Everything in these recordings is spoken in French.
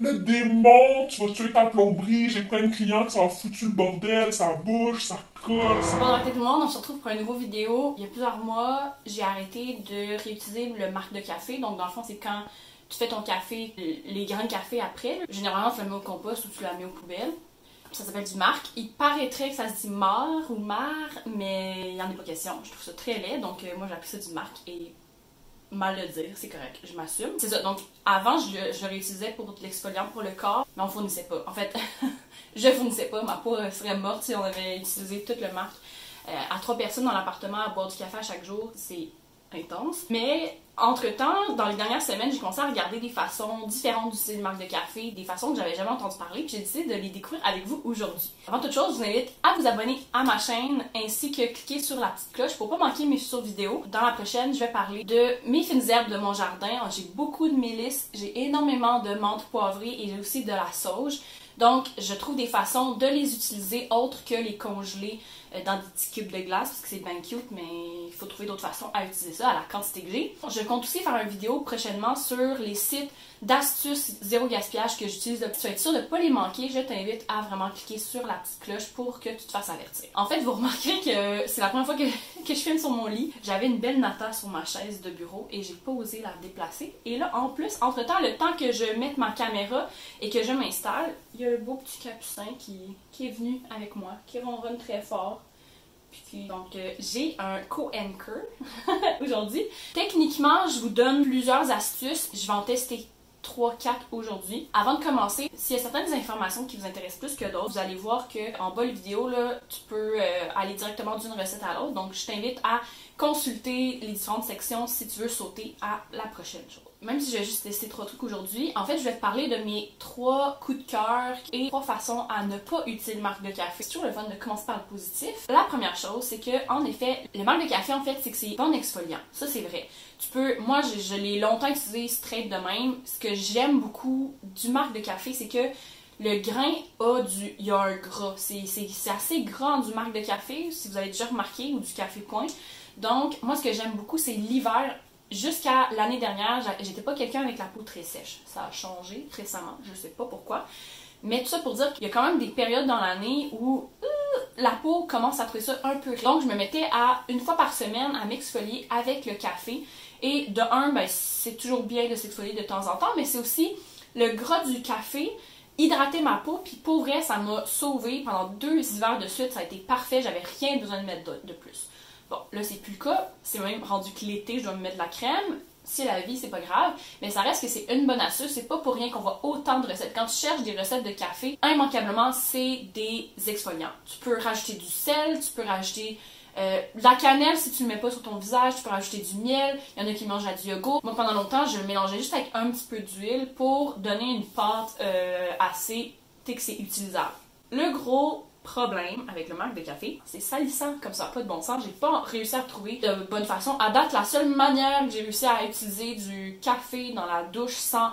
le démon, tu vas tuer ta plomberie, j'ai plein de clients qui sont foutu le bordel, ça bouge, ça colle, ça... Bon, le monde, on se retrouve pour une nouvelle vidéo. Il y a plusieurs mois, j'ai arrêté de réutiliser le marque de café. Donc, dans le fond, c'est quand tu fais ton café, les grains de café après. Généralement, tu le mets au compost ou tu la mets aux poubelles. Ça s'appelle du marque. Il paraîtrait que ça se dit mar ou mar, mais il n'y en a pas question. Je trouve ça très laid, donc euh, moi appris ça du marque et mal le dire, c'est correct, je m'assume. C'est ça, donc avant je, je réutilisais pour l'exfoliant pour le corps, mais on fournissait pas. En fait, je fournissais pas, ma peau serait morte si on avait utilisé toute le marque. Euh, à trois personnes dans l'appartement à boire du café à chaque jour, c'est intense. Mais entre-temps, dans les dernières semaines, j'ai commencé à regarder des façons différentes d'utiliser une marque de café, des façons que j'avais jamais entendu parler, puis j'ai décidé de les découvrir avec vous aujourd'hui. Avant toute chose, je vous invite à vous abonner à ma chaîne ainsi que cliquer sur la petite cloche pour pas manquer mes futures vidéos. Dans la prochaine, je vais parler de mes fines herbes de mon jardin. J'ai beaucoup de mélisses, j'ai énormément de menthe poivrée et j'ai aussi de la sauge. Donc, je trouve des façons de les utiliser autres que les congeler dans des petits cubes de glace parce que c'est bien cute, mais il faut trouver d'autres façons à utiliser ça à la quantité que j'ai. Je compte aussi faire une vidéo prochainement sur les sites d'astuces zéro gaspillage que j'utilise. Tu vas être sûr de ne pas les manquer. Je t'invite à vraiment cliquer sur la petite cloche pour que tu te fasses avertir. En fait, vous remarquerez que c'est la première fois que, que je filme sur mon lit. J'avais une belle nata sur ma chaise de bureau et j'ai pas osé la déplacer. Et là, en plus, entre-temps, le temps que je mette ma caméra et que je m'installe, il y a le beau petit capucin qui, est venu avec moi, qui ronronne très fort. Puis, donc, euh, j'ai un co-anchor aujourd'hui. Techniquement, je vous donne plusieurs astuces. Je vais en tester 3-4 aujourd'hui. Avant de commencer, s'il y a certaines informations qui vous intéressent plus que d'autres, vous allez voir que en bas de vidéo, là, tu peux euh, aller directement d'une recette à l'autre. Donc, je t'invite à consulter les différentes sections si tu veux sauter à la prochaine chose même si je vais juste tester trois trucs aujourd'hui, en fait, je vais te parler de mes trois coups de cœur et trois façons à ne pas utiliser le marque de café. C'est toujours le fun de commencer par le positif. La première chose, c'est que, en effet, le marque de café, en fait, c'est que c'est bon exfoliant. Ça, c'est vrai. Tu peux, moi, je, l'ai longtemps utilisé straight de même. Ce que j'aime beaucoup du marque de café, c'est que le grain a du. Il y a un gras. C'est assez grand du marque de café, si vous avez déjà remarqué, ou du café point. Donc, moi, ce que j'aime beaucoup, c'est l'hiver jusqu'à l'année dernière, j'étais pas quelqu'un avec la peau très sèche. Ça a changé récemment, je sais pas pourquoi. Mais tout ça pour dire qu'il y a quand même des périodes dans l'année où euh, la peau commence à trouver ça un peu. Donc je me mettais à une fois par semaine à m'exfolier avec le café. Et de un, ben, c'est toujours bien de s'exfolier de temps en temps, mais c'est aussi le gras du café hydrater ma peau, puis pour vrai, ça m'a sauvé pendant deux hivers de suite, ça a été parfait, j'avais rien besoin de mettre de plus. Bon, là, c'est plus le cas. C'est même rendu que l'été, je dois me mettre de la crème. Si la vie, c'est pas grave. Mais ça reste que c'est une bonne astuce. C'est pas pour rien qu'on voit autant de recettes. Quand tu cherches des recettes de café, immanquablement, c'est des exfoliants. Tu peux rajouter du sel, tu peux rajouter euh, de la cannelle si tu le mets pas sur ton visage, tu peux rajouter du miel. Il y en a qui mangent à du yogourt. Moi, pendant longtemps, je le mélangeais juste avec un petit peu d'huile pour donner une pâte euh, assez que c'est utilisable. Le gros problème avec le marque de café, c'est salissant comme ça, pas de bon sens. J'ai pas réussi à trouver de bonne façon. À date, la seule manière que j'ai réussi à utiliser du café dans la douche sans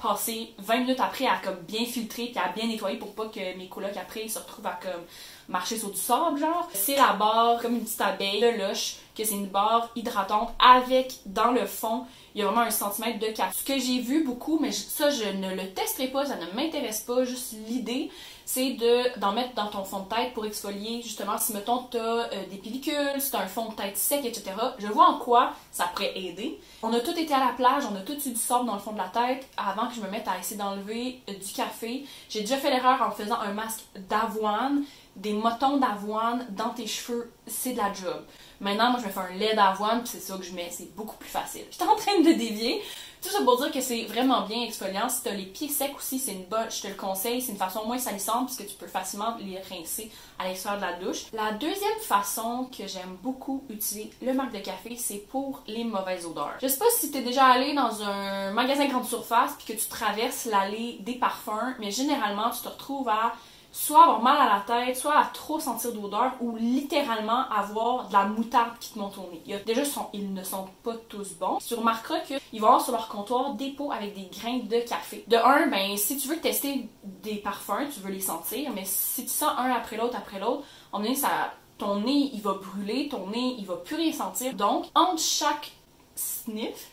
passer 20 minutes après à comme bien filtrer et à bien nettoyer pour pas que mes colocs après se retrouvent à comme marcher sur du sable genre. C'est la barre comme une petite abeille de lush que c'est une barre hydratante avec dans le fond il y a vraiment un centimètre de café. Ce que j'ai vu beaucoup, mais ça je ne le testerai pas, ça ne m'intéresse pas, juste l'idée, c'est de d'en mettre dans ton fond de tête pour exfolier. Justement, si mettons tu as euh, des pellicules, si tu as un fond de tête sec, etc. Je vois en quoi ça pourrait aider. On a tout été à la plage, on a tout eu du sable dans le fond de la tête avant que je me mette à essayer d'enlever euh, du café. J'ai déjà fait l'erreur en faisant un masque d'avoine, des motons d'avoine dans tes cheveux, c'est de la job. Maintenant, moi, je me fais un lait d'avoine, puis c'est ça que je mets, c'est beaucoup plus facile. J'étais en train de dévier. Tout ça pour dire que c'est vraiment bien exfoliant. Si t'as les pieds secs aussi, c'est une bonne, je te le conseille, c'est une façon moins salissante puisque tu peux facilement les rincer à l'extérieur de la douche. La deuxième façon que j'aime beaucoup utiliser le marque de café, c'est pour les mauvaises odeurs. Je sais pas si t'es déjà allé dans un magasin grande surface puis que tu traverses l'allée des parfums, mais généralement tu te retrouves à soit avoir mal à la tête, soit à trop sentir d'odeur, ou littéralement avoir de la moutarde qui te monte au nez. Déjà, ils ne sont pas tous bons. Tu remarqueras qu'ils vont avoir sur leur comptoir des pots avec des grains de café. De un, ben, si tu veux tester des parfums, tu veux les sentir, mais si tu sens un après l'autre après l'autre, on est ça, ton nez, il va brûler, ton nez, il va plus rien sentir. Donc, entre chaque sniff,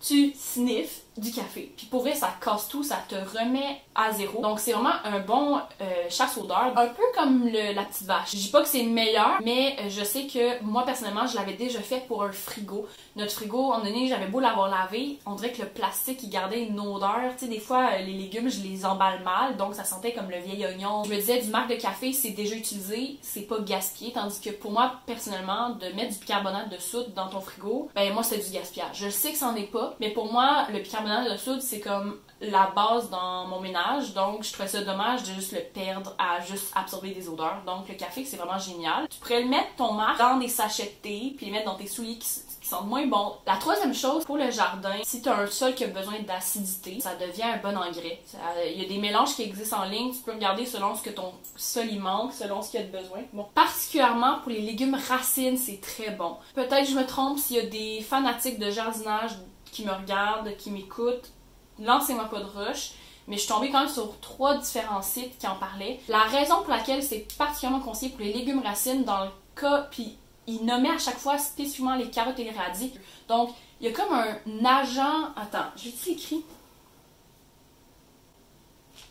tu sniffes du café. Puis pour vrai, ça casse tout, ça te remet à zéro. Donc c'est vraiment un bon euh, chasse odeur, un peu comme la petite vache. Je dis pas que c'est meilleur, mais euh, je sais que moi personnellement, je l'avais déjà fait pour un frigo. Notre frigo, en donné, j'avais beau l'avoir lavé, on dirait que le plastique il gardait une odeur. Tu sais, des fois euh, les légumes, je les emballe mal, donc ça sentait comme le vieil oignon. Je me disais du marque de café, c'est déjà utilisé, c'est pas gaspillé, tandis que pour moi personnellement, de mettre du bicarbonate de soude dans ton frigo, ben moi c'était du gaspillage. Je sais que c'en est pas, mais pour moi, le bicarbonate de soude, c'est comme la base dans mon ménage, donc je trouvais ça dommage de juste le perdre à juste absorber des odeurs. Donc le café, c'est vraiment génial. Tu pourrais le mettre ton marque dans des sachets de thé, puis les mettre dans tes souliers qui, sentent moins bon. La troisième chose, pour le jardin, si tu as un sol qui a besoin d'acidité, ça devient un bon engrais. Il y a des mélanges qui existent en ligne, tu peux regarder selon ce que ton sol y manque, selon ce qu'il y a de besoin. Bon, particulièrement pour les légumes racines, c'est très bon. Peut-être je me trompe s'il y a des fanatiques de jardinage qui me regardent, qui m'écoutent, lancez-moi pas de rush. Mais je suis tombée quand même sur trois différents sites qui en parlaient. La raison pour laquelle c'est particulièrement conseillé pour les légumes racines, dans le cas, puis ils nommaient à chaque fois spécifiquement les carottes et les radis. Donc, il y a comme un agent. Attends, j'ai-tu écrit?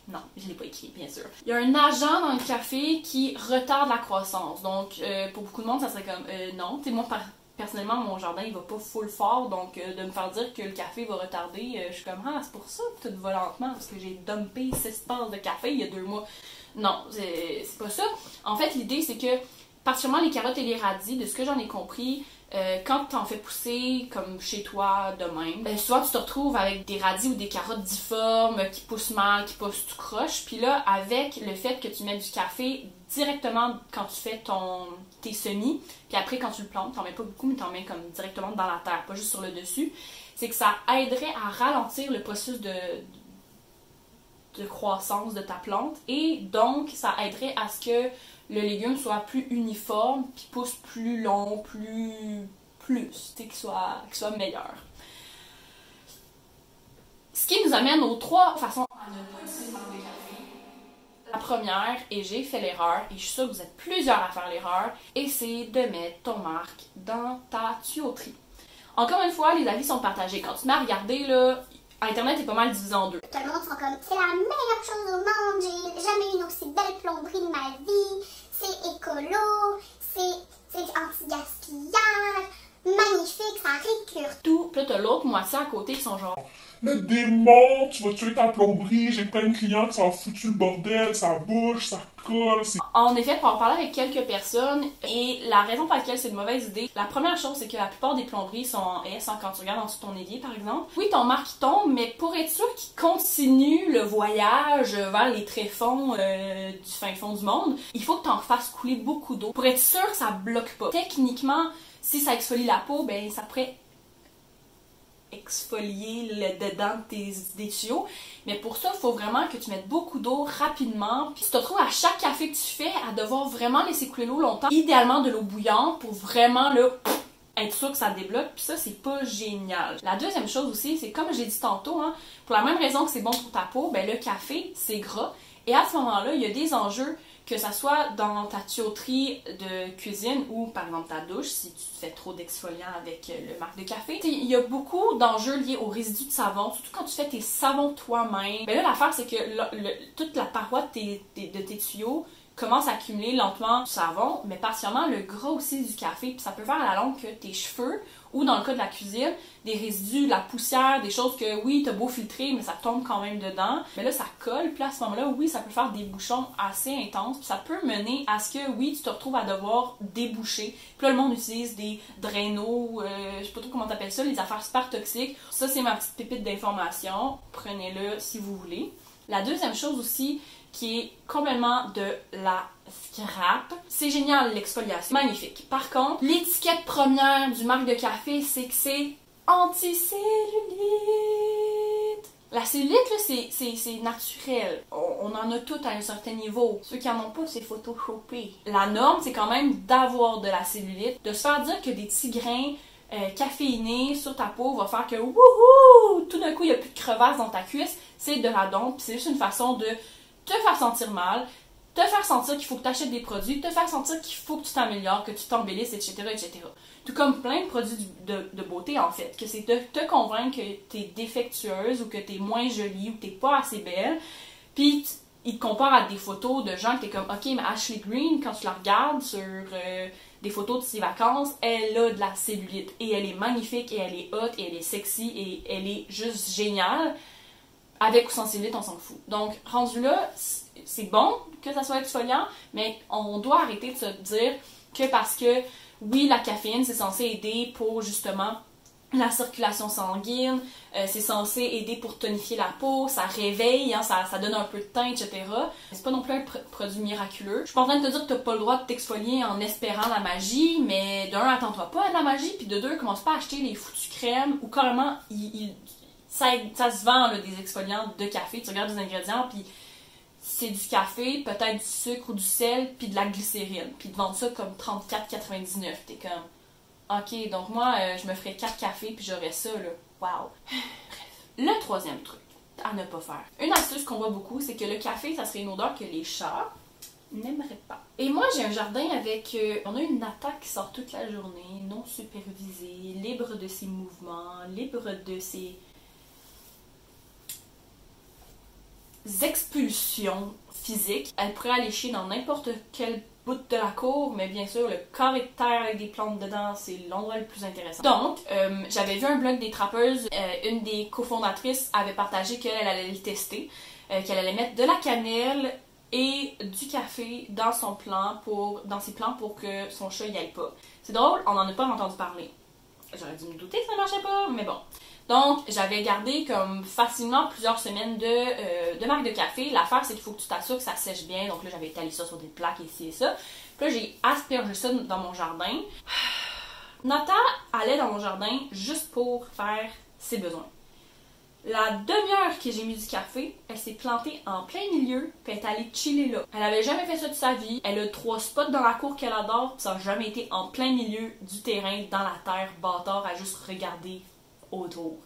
Non, je l'ai pas écrit, bien sûr. Il y a un agent dans le café qui retarde la croissance. Donc, euh, pour beaucoup de monde, ça serait comme euh, non. Tu moi, par, personnellement, mon jardin, il va pas full fort, donc euh, de me faire dire que le café va retarder, euh, je suis comme, ah, c'est pour ça que tout va lentement, parce que j'ai dumpé 6 tasses de café il y a deux mois. Non, c'est pas ça. En fait, l'idée, c'est que, particulièrement les carottes et les radis, de ce que j'en ai compris, euh, quand tu en fais pousser comme chez toi de même, ben, souvent tu te retrouves avec des radis ou des carottes difformes qui poussent mal, qui poussent tout croche. Puis là, avec le fait que tu mets du café directement quand tu fais ton tes semis, puis après quand tu le plantes, t'en mets pas beaucoup, mais t'en mets comme directement dans la terre, pas juste sur le dessus, c'est que ça aiderait à ralentir le processus de, croissance de ta plante et donc ça aiderait à ce que le légume soit plus uniforme, puis pousse plus long, plus plus, qu'il soit, soit meilleur. Ce qui nous amène aux trois façons La première, et j'ai fait l'erreur, et je suis sûre que vous êtes plusieurs à faire l'erreur, et c'est de mettre ton marque dans ta tuyauterie. Encore une fois, les avis sont partagés. Quand tu à regarder, là, Internet est pas mal divisé en deux. Tout le monde sont comme, c'est la meilleure chose au monde, j'ai jamais eu une aussi belle plomberie de ma vie, c'est écolo, c'est anti-gaspillage, magnifique, ça récure l'autre moitié à côté qui sont genre. Le démon, tu vas tuer ta plomberie, j'ai plein de clients qui sont foutu le bordel, ça bouge, ça colle. En effet, pour en parler avec quelques personnes, et la raison pour laquelle c'est une mauvaise idée, la première chose, c'est que la plupart des plomberies sont en S, hein, quand tu regardes en dessous de ton évier, par exemple. Oui, ton marque tombe, mais pour être sûr qu'il continue le voyage vers les tréfonds euh, du fin fond du monde, il faut que tu en fasses couler beaucoup d'eau pour être sûr que ça bloque pas. Techniquement, si ça exfolie la peau, ben ça pourrait exfolier le dedans de tes, des tuyaux. Mais pour ça, il faut vraiment que tu mettes beaucoup d'eau rapidement. Puis tu te retrouves à chaque café que tu fais à devoir vraiment laisser couler l'eau longtemps. Idéalement de l'eau bouillante pour vraiment le être sûr que ça débloque, puis ça, c'est pas génial. La deuxième chose aussi, c'est comme j'ai dit tantôt, hein, pour la même raison que c'est bon pour ta peau, ben le café, c'est gras. Et à ce moment-là, il y a des enjeux que ça soit dans ta tuyauterie de cuisine ou par exemple ta douche, si tu fais trop d'exfoliant avec euh, le marque de café. Il y a beaucoup d'enjeux liés aux résidus de savon, surtout quand tu fais tes savons toi-même. Mais là, l'affaire, c'est que toute la paroi de de tes tuyaux commence à accumuler lentement du savon, mais particulièrement le gras aussi du café. Puis ça peut faire à la longue que tes cheveux, ou dans le cas de la cuisine, des résidus, la poussière, des choses que oui, t'as beau filtrer, mais ça tombe quand même dedans. Mais là, ça colle, puis à ce moment-là, oui, ça peut faire des bouchons assez intenses, puis ça peut mener à ce que oui, tu te retrouves à devoir déboucher. Puis là, le monde utilise des drainaux, euh, je sais pas trop comment t'appelles ça, les affaires super toxiques. Ça, c'est ma petite pépite d'information. Prenez-le si vous voulez. La deuxième chose aussi, qui est complètement de la scrap. C'est génial l'exfoliation, magnifique. Par contre, l'étiquette première du marque de café, c'est que c'est anti-cellulite. La cellulite, c'est naturel. On, en a tout à un certain niveau. Ceux qui en ont pas, c'est photoshopé. La norme, c'est quand même d'avoir de la cellulite, de se faire dire que des petits grains euh, caféinés sur ta peau va faire que wouhou, tout d'un coup, il n'y a plus de crevasse dans ta cuisse. C'est de la dompe, c'est juste une façon de te faire sentir mal, te faire sentir qu'il faut que tu achètes des produits, te faire sentir qu'il faut que tu t'améliores, que tu t'embellisses, etc., etc. Tout comme plein de produits de, beauté, en fait. Que c'est de te convaincre que tu es défectueuse ou que tu es moins jolie ou que tu pas assez belle. Puis il te compare à des photos de gens qui es comme, ok, mais Ashley Green, quand tu la regardes sur euh, des photos de ses vacances, elle a de la cellulite. Et elle est magnifique, et elle est hot, et elle est sexy, et elle est juste géniale. Avec ou sans cellulite, on s'en fout. Donc, rendu là, c'est bon que ça soit exfoliant, mais on doit arrêter de se dire que parce que, oui, la caféine, c'est censé aider pour justement la circulation sanguine, euh, c'est censé aider pour tonifier la peau, ça réveille, hein, ça, donne un peu de teint, etc. C'est pas non plus un produit miraculeux. Je suis pas en train de te dire que t'as pas le droit de t'exfolier en espérant la magie, mais d'un, attends-toi pas à la magie, puis de deux, commence pas à acheter les foutues crèmes ou carrément, il, ça, se vend des exfoliants de café, tu regardes les ingrédients, puis c'est du café, peut-être du sucre ou du sel, puis de la glycérine. Puis de vendre ça comme 34,99. T'es comme OK, donc moi, euh, je me ferais 4 cafés puis j'aurais ça, là. Wow. Le troisième truc à ne pas faire. Une astuce qu'on voit beaucoup, c'est que le café, ça serait une odeur que les chats n'aimeraient pas. Et moi, j'ai un jardin avec... Euh, on a une attaque qui sort toute la journée, non supervisée, libre de ses mouvements, libre de ses expulsions physiques. Elle pourrait aller chier dans n'importe quel bout de la cour, mais bien sûr, le carré de terre avec des plantes dedans, c'est l'endroit le plus intéressant. Donc, euh, j'avais vu un blog des trappeuses, euh, une des cofondatrices avait partagé qu'elle allait le tester, euh, qu'elle allait mettre de la cannelle et du café dans son pour dans ses plans pour que son chat y aille pas. C'est drôle, on n'en a pas entendu parler. J'aurais dû me douter que ça marchait pas, mais bon. Donc, j'avais gardé comme facilement plusieurs semaines de, euh, de marque de café. L'affaire, c'est qu'il faut que tu t'assures que ça sèche bien. Donc là, j'avais étalé ça sur des plaques ici et ça. Puis là, j'ai aspergé ça dans mon jardin. Nata allait dans mon jardin juste pour faire ses besoins. La demi-heure que j'ai mis du café, elle s'est plantée en plein milieu, puis elle est allée chiller là. Elle avait jamais fait ça de sa vie. Elle a trois spots dans la cour qu'elle adore, puis ça n'a jamais été en plein milieu du terrain, dans la terre, bâtard, à juste regarder autour.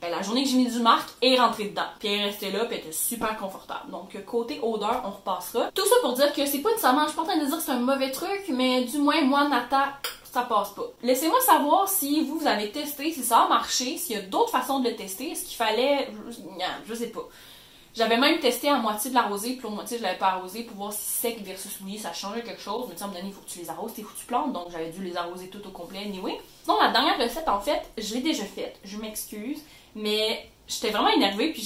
Ben, la journée que j'ai mis du marque, est rentrée dedans. Puis elle est restée là, puis elle était super confortable. Donc, côté odeur, on repassera. Tout ça pour dire que c'est pas nécessairement, je suis pas en train de dire que c'est un mauvais truc, mais du moins, moi, Nata, ça passe pas. Laissez-moi savoir si vous, vous avez testé, si ça a marché, s'il y a d'autres façons de le tester, est-ce qu'il fallait, je, sais pas. J'avais même testé à moitié de l'arroser, puis l'autre moitié je l'avais pas arrosé pour voir si sec versus mouillé ça changeait quelque chose. Mais tu sais, à il faut que tu les arroses tes foutues plantes, donc j'avais dû les arroser tout au complet anyway. Non, la dernière recette, en fait, je l'ai déjà faite. Je m'excuse, mais j'étais vraiment énervée, puis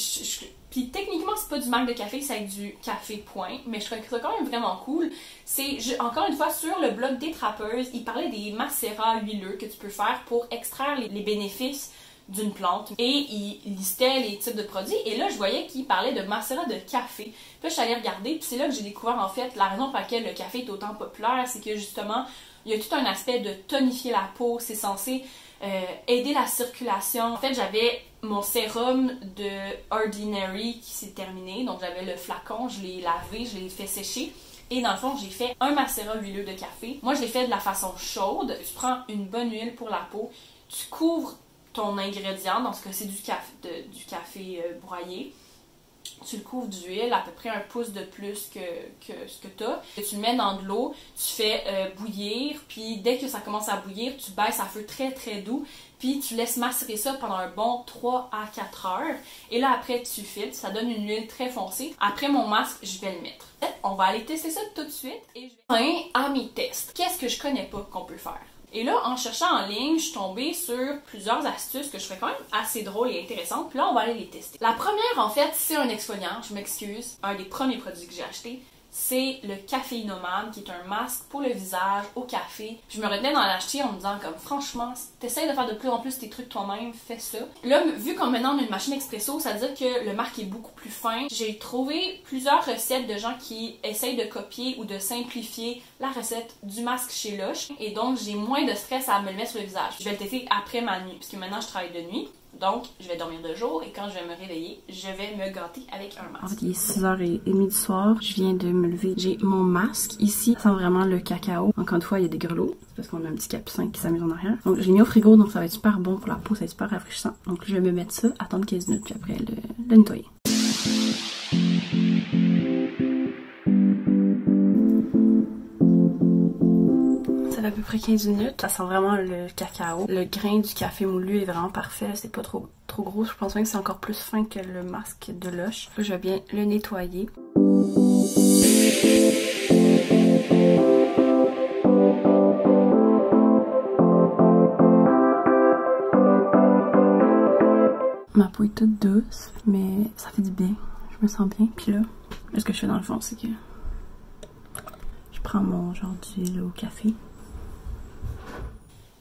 puis techniquement, c'est pas du marque de café, c'est du café point, mais je trouvais ça quand même vraiment cool. C'est encore une fois sur le blog des trappeuses, il parlait des macérats huileux que tu peux faire pour extraire les, bénéfices d'une plante et il listait les types de produits et là je voyais qu'il parlait de macérat de café. Puis je suis allée regarder puis c'est là que j'ai découvert en fait la raison pour laquelle le café est autant populaire, c'est que justement il y a tout un aspect de tonifier la peau, c'est censé euh, aider la circulation. En fait, j'avais mon sérum de Ordinary qui s'est terminé, donc j'avais le flacon, je l'ai lavé, je l'ai fait sécher. Et dans le fond, j'ai fait un macérat huileux de café. Moi, je l'ai fait de la façon chaude. Tu prends une bonne huile pour la peau, tu couvres ton ingrédient, dans ce cas c'est du café, euh, broyé tu le couvres d'huile, à peu près un pouce de plus que, ce que tu as. Tu le mets dans de l'eau, tu fais euh, bouillir, puis dès que ça commence à bouillir, tu baisses à feu très très doux, puis tu laisses macérer ça pendant un bon 3 à 4 heures. Et là, après, tu filtres, ça donne une huile très foncée. Après mon masque, je vais le mettre. On va aller tester ça tout de suite. Et je vais... à mes tests. Qu'est-ce que je connais pas qu'on peut faire? Et là, en cherchant en ligne, je suis tombée sur plusieurs astuces que je trouvais quand même assez drôles et intéressantes. Puis là, on va aller les tester. La première, en fait, c'est un exfoliant. Je m'excuse. Un des premiers produits que j'ai acheté c'est le caféinomane, qui est un masque pour le visage au café. Je me retenais d'en l'acheter en me disant comme franchement, t'essayes de faire de plus en plus tes trucs toi-même, fais ça. Là, vu qu'on maintenant une machine expresso, ça veut dire que le marque est beaucoup plus fin. J'ai trouvé plusieurs recettes de gens qui essayent de copier ou de simplifier la recette du masque chez Lush. Et donc, j'ai moins de stress à me le mettre sur le visage. Je vais le tester après ma nuit, puisque maintenant je travaille de nuit. Donc, je vais dormir de jour et quand je vais me réveiller, je vais me gâter avec un masque. En fait, il est 6h30 du soir. Je viens de me lever. J'ai mon masque. Ici, ça sent vraiment le cacao. Encore une fois, il y a des grelots. C'est parce qu'on a un petit capucin qui s'amuse en arrière. Donc, j'ai mis au frigo, donc ça va être super bon pour la peau. Ça va être super rafraîchissant. Donc, je vais me mettre ça, attendre 15 minutes, puis après le nettoyer. 15 minutes. Ça sent vraiment le cacao. Le grain du café moulu est vraiment parfait. C'est pas trop, trop gros. Je pense même que c'est encore plus fin que le masque de Lush. Je vais bien le nettoyer. Ma peau est toute douce, mais ça fait du bien. Je me sens bien. Puis là, ce que je fais dans le fond, c'est que je prends mon genre d'huile au café.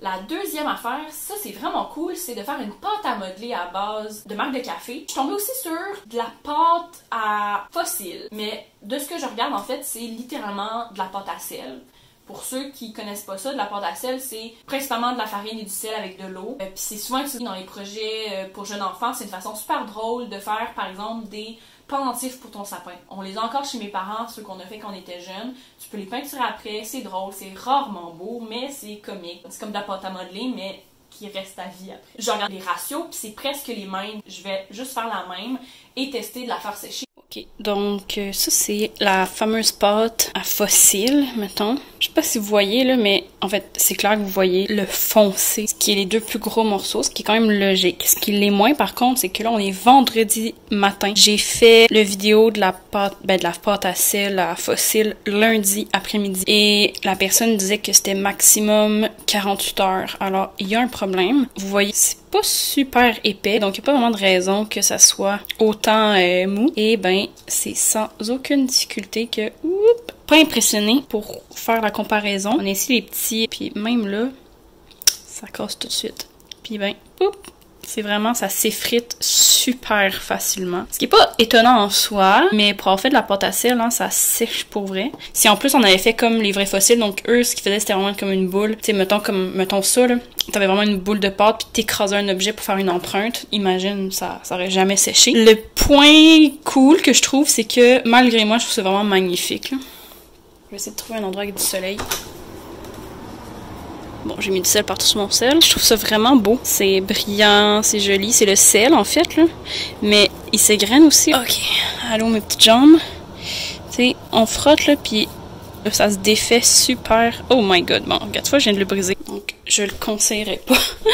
La deuxième affaire, ça c'est vraiment cool, c'est de faire une pâte à modeler à base de marque de café. Je suis tombée aussi sur de la pâte à fossile, mais de ce que je regarde en fait, c'est littéralement de la pâte à sel. Pour ceux qui connaissent pas ça, de la pâte à sel, c'est principalement de la farine et du sel avec de l'eau. Euh, puis c'est souvent utilisé dans les projets euh, pour jeunes enfants. C'est une façon super drôle de faire, par exemple, des pendentifs pour ton sapin. On les a encore chez mes parents, ceux qu'on a fait quand on était jeunes. Tu peux les peinturer après, c'est drôle, c'est rarement beau, mais c'est comique. C'est comme de la pâte à modeler, mais qui reste à vie après. Je regarde les ratios, puis c'est presque les mêmes. Je vais juste faire la même et tester de la faire sécher. Ok, donc euh, ça c'est la fameuse pâte à fossile, mettons. Je sais pas si vous voyez là, mais en fait c'est clair que vous voyez le foncé, ce qui est les deux plus gros morceaux, ce qui est quand même logique. Ce qui l'est moins par contre, c'est que là on est vendredi matin. J'ai fait le vidéo de la pâte, ben de la pâte à sel à fossile lundi après-midi et la personne disait que c'était maximum 48 heures. Alors il y a un problème. Vous voyez, c'est pas super épais, donc il n'y a pas vraiment de raison que ça soit autant euh, mou. Et ben, c'est sans aucune difficulté que, oups, pas impressionné pour faire la comparaison. On a ici les petits, puis même là, ça casse tout de suite. Puis ben, oups, c'est vraiment, ça s'effrite super facilement. Ce qui est pas étonnant en soi, mais pour avoir fait de la pâte à sel, hein, ça sèche pour vrai. Si en plus on avait fait comme les vrais fossiles, donc eux, ce qu'ils faisaient, c'était vraiment comme une boule. Tu sais, mettons comme, mettons ça, là. T'avais vraiment une boule de pâte, puis t'écrasais un objet pour faire une empreinte. Imagine, ça, ça aurait jamais séché. Le point cool que je trouve, c'est que malgré moi, je trouve ça vraiment magnifique. Je vais essayer de trouver un endroit avec du soleil. Bon, j'ai mis du sel partout sur mon sel. Je trouve ça vraiment beau. C'est brillant, c'est joli. C'est le sel, en fait, là. Mais il s'égrène aussi. OK. Allô, mes petites jambes. Tu sais, on frotte, là, puis ça se défait super. Oh my god. Bon, regarde, fois, je viens de le briser. Donc, je le conseillerais pas.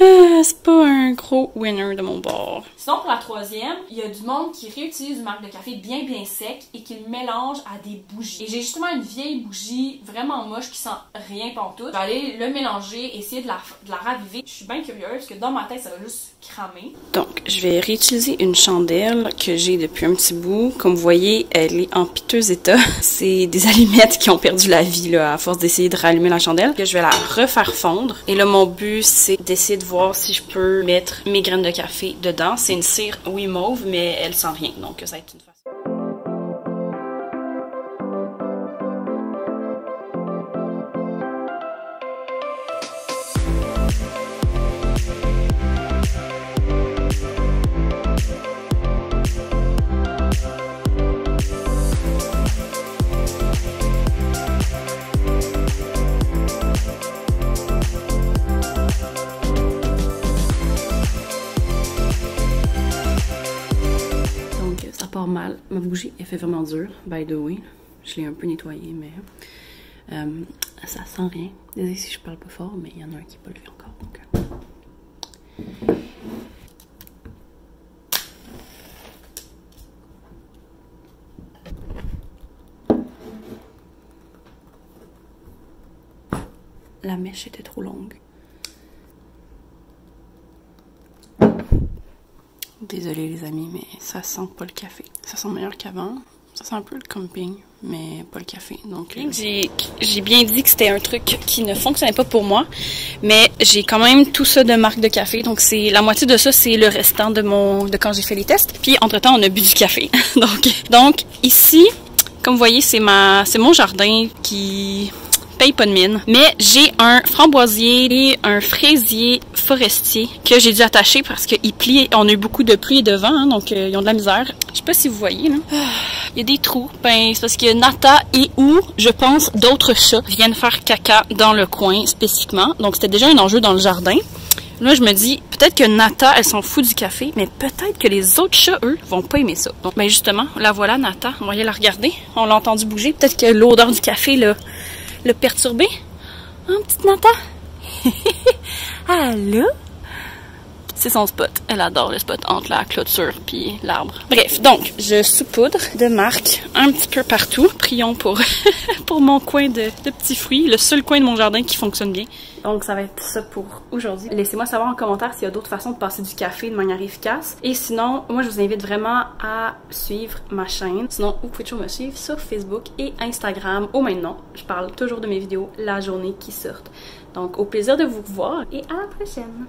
Ah, c'est pas un gros winner de mon bord. Sinon, pour la troisième, il y a du monde qui réutilise une marque de café bien bien sec et qui le mélange à des bougies. Et j'ai justement une vieille bougie vraiment moche qui sent rien pantoute. Je vais aller le mélanger, essayer de la, de la raviver. Je suis bien curieuse parce que dans ma tête, ça va juste cramer. Donc, je vais réutiliser une chandelle que j'ai depuis un petit bout. Comme vous voyez, elle est en piteux état. C'est des allumettes qui ont perdu la vie là, à force d'essayer de rallumer la chandelle. Je vais la refaire fondre. Et là, mon but, c'est d'essayer de voir si je peux mettre mes graines de café dedans. C'est une cire, oui, mauve, mais elle sent rien. Donc, ça va être une façon. Donc, ça part mal. Ma bougie, elle fait vraiment dur, by the way. Je l'ai un peu nettoyée, mais euh, ça sent rien. Désolée si je parle pas fort, mais il y en a un qui levé encore. Euh. La mèche était trop longue. Désolée les amis, mais ça sent pas le café. Ça sent meilleur qu'avant. Ça sent un peu le camping, mais pas le café. Donc euh, j'ai j'ai bien dit que c'était un truc qui ne fonctionnait pas pour moi, mais j'ai quand même tout ça de marque de café. Donc c'est la moitié de ça, c'est le restant de mon de quand j'ai fait les tests. Puis entre temps, on a bu du café. donc donc ici, comme vous voyez, c'est ma c'est mon jardin qui paye pas de mine. Mais j'ai un framboisier et un fraisier forestier que j'ai dû attacher parce qu'il plie. On a eu beaucoup de pluie et de vent, hein, donc euh, ils ont de la misère. Je sais pas si vous voyez, là. Ah, Il y a des trous. Ben, c'est parce que Nata et ou, je pense, d'autres chats viennent faire caca dans le coin spécifiquement. Donc c'était déjà un enjeu dans le jardin. Là, je me dis, peut-être que Nata, elle s'en fout du café, mais peut-être que les autres chats, eux, vont pas aimer ça. Donc, ben justement, la voilà, Nata. On va aller la regarder. On l'a entendu bouger. Peut-être que l'odeur du café, là, l'a perturbé. Un petit Nata? Allô? C'est son spot. Elle adore le spot entre la clôture puis l'arbre. Bref, donc, je saupoudre de marque un petit peu partout. Prions pour, mon coin de, de petits fruits, le seul coin de mon jardin qui fonctionne bien. Donc, ça va être ça pour aujourd'hui. Laissez-moi savoir en commentaire s'il y a d'autres façons de passer du café de manière efficace. Et sinon, moi, je vous invite vraiment à suivre ma chaîne. Sinon, vous pouvez toujours me suivre sur Facebook et Instagram au même nom. Je parle toujours de mes vidéos la journée qui sortent. Donc, au plaisir de vous voir et à la prochaine!